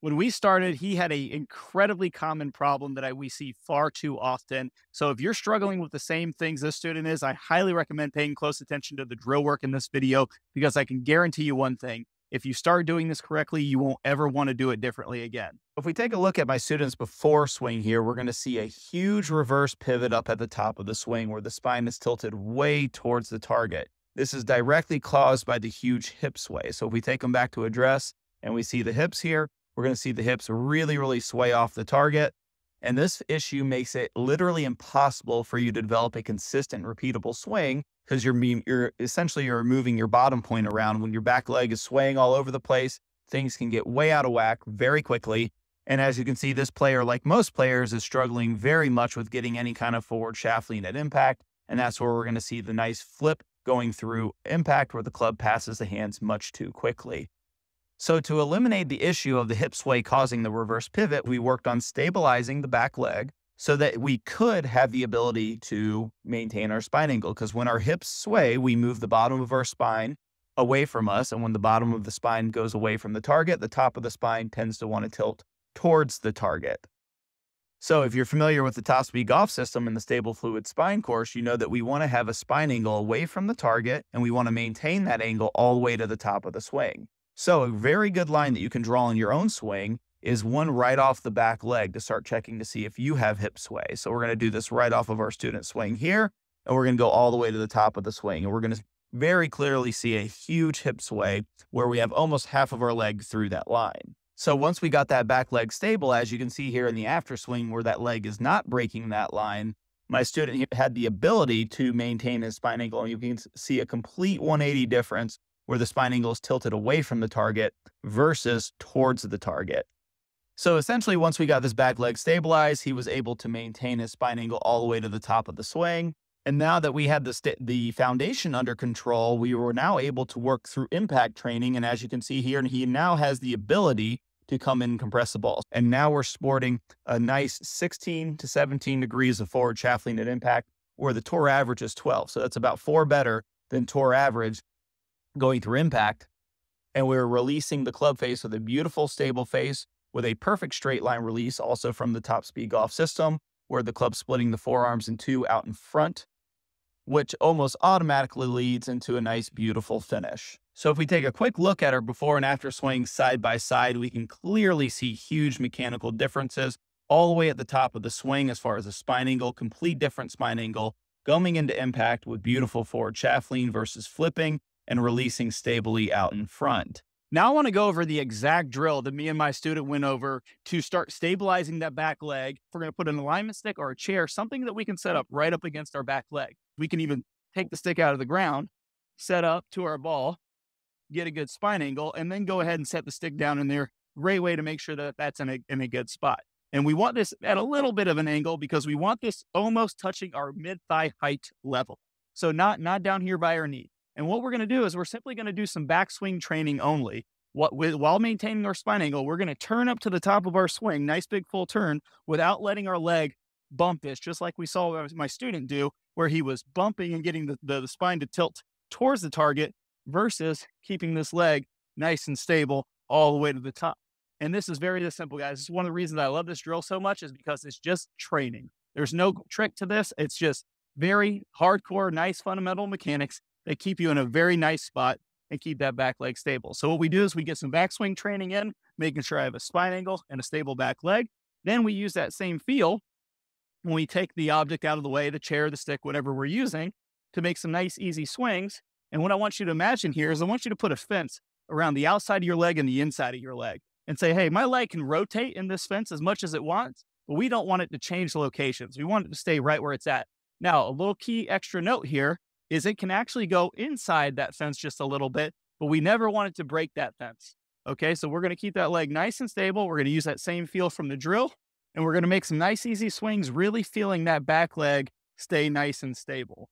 when we started, he had a incredibly common problem that I, we see far too often. So if you're struggling with the same things this student is, I highly recommend paying close attention to the drill work in this video because I can guarantee you one thing. If you start doing this correctly, you won't ever want to do it differently again. If we take a look at my students before swing here, we're going to see a huge reverse pivot up at the top of the swing where the spine is tilted way towards the target. This is directly caused by the huge hip sway. So if we take them back to address and we see the hips here, we're going to see the hips really, really sway off the target. And this issue makes it literally impossible for you to develop a consistent, repeatable swing because you're, you're essentially you're moving your bottom point around. When your back leg is swaying all over the place, things can get way out of whack very quickly. And as you can see, this player, like most players, is struggling very much with getting any kind of forward shaft lean at impact. And that's where we're going to see the nice flip going through impact where the club passes the hands much too quickly. So to eliminate the issue of the hip sway causing the reverse pivot, we worked on stabilizing the back leg so that we could have the ability to maintain our spine angle. Because when our hips sway, we move the bottom of our spine away from us. And when the bottom of the spine goes away from the target, the top of the spine tends to want to tilt towards the target. So if you're familiar with the top speed golf system and the stable fluid spine course, you know that we want to have a spine angle away from the target and we want to maintain that angle all the way to the top of the swing. So, a very good line that you can draw on your own swing is one right off the back leg to start checking to see if you have hip sway. So, we're going to do this right off of our student swing here, and we're going to go all the way to the top of the swing. And we're going to very clearly see a huge hip sway where we have almost half of our leg through that line. So once we got that back leg stable, as you can see here in the after swing where that leg is not breaking that line, my student had the ability to maintain his spine angle. And you can see a complete 180 difference where the spine angle is tilted away from the target versus towards the target. So essentially, once we got this back leg stabilized, he was able to maintain his spine angle all the way to the top of the swing. And now that we had the, the foundation under control, we were now able to work through impact training. And as you can see here, he now has the ability to come in and compress the balls. And now we're sporting a nice 16 to 17 degrees of forward shaft lean at impact, where the tour average is 12. So that's about four better than tour average going through impact. And we're releasing the club face with a beautiful stable face with a perfect straight line release also from the top speed golf system where the club splitting the forearms in two out in front, which almost automatically leads into a nice, beautiful finish. So if we take a quick look at our before and after swings side by side, we can clearly see huge mechanical differences all the way at the top of the swing as far as the spine angle, complete different spine angle, going into impact with beautiful forward shaft lean versus flipping and releasing stably out in front. Now I want to go over the exact drill that me and my student went over to start stabilizing that back leg. We're going to put an alignment stick or a chair, something that we can set up right up against our back leg. We can even take the stick out of the ground, set up to our ball, get a good spine angle, and then go ahead and set the stick down in there. Great way to make sure that that's in a, in a good spot. And we want this at a little bit of an angle because we want this almost touching our mid thigh height level. So not, not down here by our knee. And what we're going to do is we're simply going to do some backswing training only. What with, while maintaining our spine angle, we're going to turn up to the top of our swing, nice big full turn, without letting our leg bump this, just like we saw my student do, where he was bumping and getting the, the, the spine to tilt towards the target versus keeping this leg nice and stable all the way to the top. And this is very simple, guys. Is one of the reasons I love this drill so much is because it's just training. There's no trick to this. It's just very hardcore, nice fundamental mechanics they keep you in a very nice spot and keep that back leg stable. So what we do is we get some backswing training in, making sure I have a spine angle and a stable back leg. Then we use that same feel when we take the object out of the way, the chair, the stick, whatever we're using, to make some nice, easy swings. And what I want you to imagine here is I want you to put a fence around the outside of your leg and the inside of your leg and say, hey, my leg can rotate in this fence as much as it wants, but we don't want it to change locations. We want it to stay right where it's at. Now, a little key extra note here is it can actually go inside that fence just a little bit, but we never want it to break that fence. Okay, so we're going to keep that leg nice and stable. We're going to use that same feel from the drill, and we're going to make some nice, easy swings, really feeling that back leg stay nice and stable.